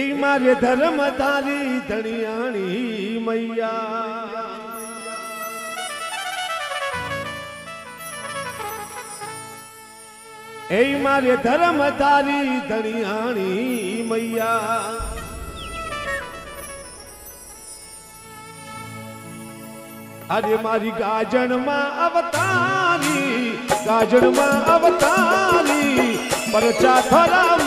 એ મારે ધર્મ તારી ધણિયાણી મૈયા. એ મારે ધર્મ તારી ધણિયાણી મૈયા. અરે મારી ગાજણમાં અવતારી ગાજણમાં અવતારી, પરચા થરા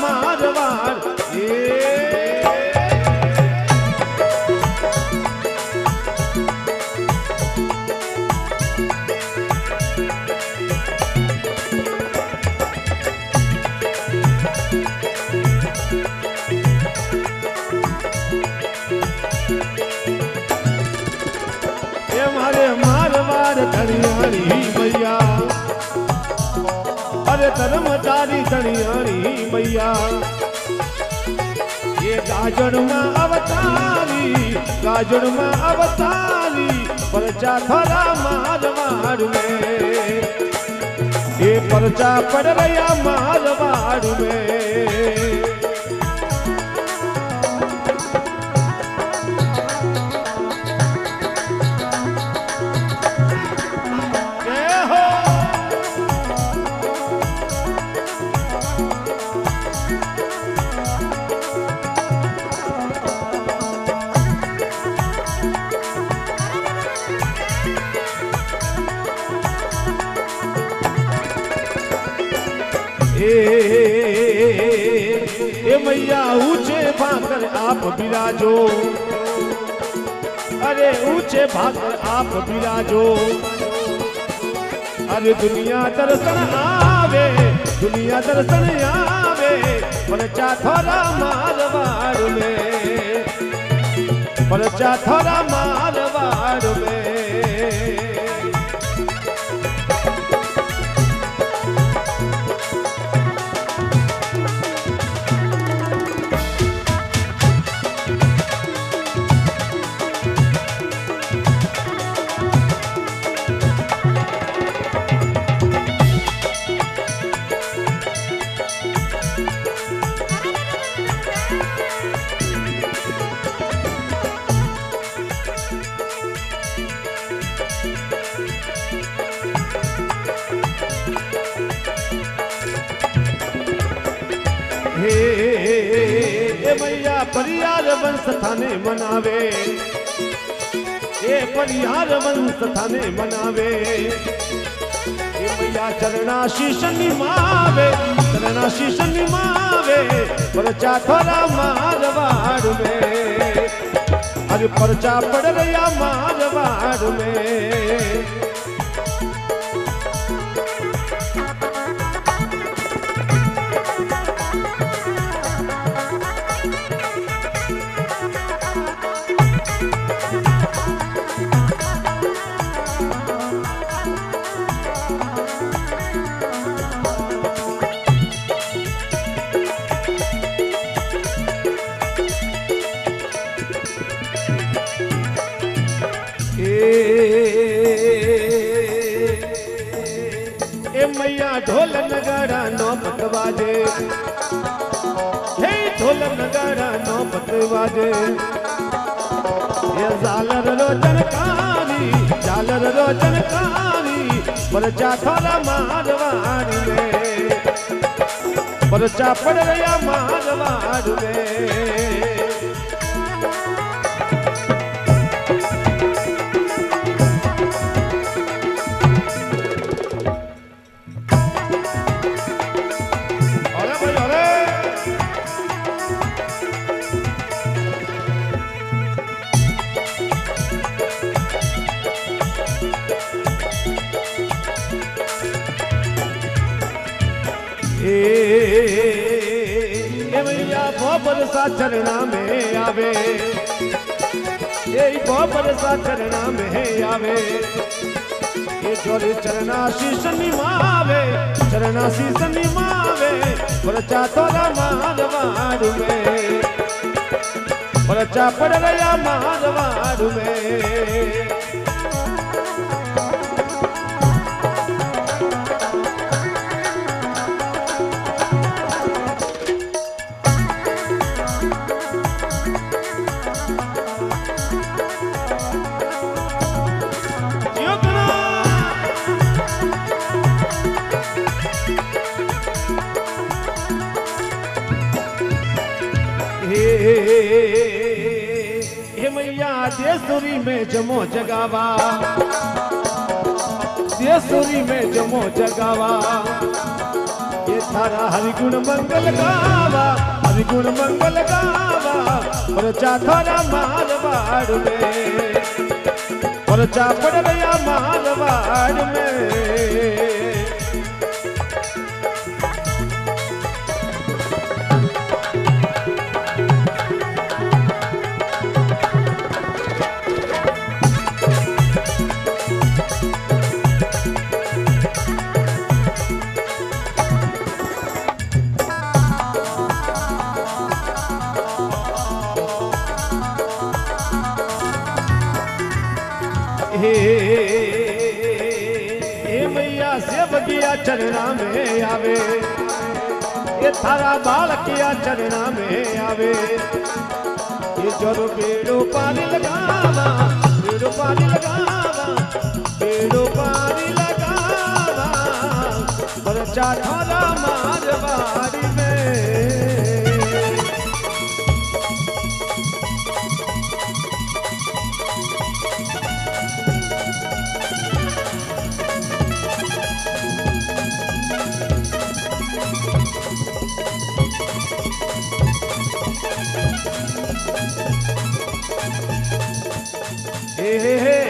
ધણિયાણી મૈયા. એ ગાજણમાં અવતારી ગાજણમાં અવતારી, પરચા થરા મારવાડ મે એ પરચા પડ રહ્યા મારવાડ મે ए मैया, ऊँचे भाकर आप बिराजो। अरे, ऊँचे भाकर आप बिराजो। अरे, दुनिया दर्शन आवे, दुनिया दर्शन आवे, परचा थोड़ा मारवाड़ में। परचा थोड़ा मारवाड़ में। પરિયાર વંશ થાને મનાવે એ પરિયાર વંશ થાને મનાવે એ મૈયા ચરણા શીશ નિમાવે ચરણા શીશ નિમાવે પરચા થોરા મારવાડ મે અરે પરચા પડ રહ્યા મારવાડ મે વાજે. હે ઢોલ નગારાનો પત્ર વાજે. હે ઝાલર રો ચણકારી ઝાલર રો ચણકારી પરચા થોડા મારવાની રે પરચા પડ રહ્યા મારવાની રે ए भैया बाबर सा चरना में आवे। ए बाबर सा चरना में आवे। ये जोरे चरना शीश निमावे चरना शीश निमावे परचा तोरा मारवाड़ में। परचा पड़ गया मारवाड़ में। देसुरी में जमो जगावा। देसुरी में जमो जगावा। ये थारा हरिगुण मंगल गावा, हरिगुण मंगल गावा प्रजा थारा मारवाड़ में। प्रजा पड़ गया मालवाड़ में। हे मैया से बगिया चरना में आवे। ये थारा बालकिया चरना में आवे। ये जरो बेड़ो पानी लगावा, बेड़ो पानी लगावा, बेड़ो पानी लगावा। बरचा थारा मारवाड़ी में। hey, hey, hey.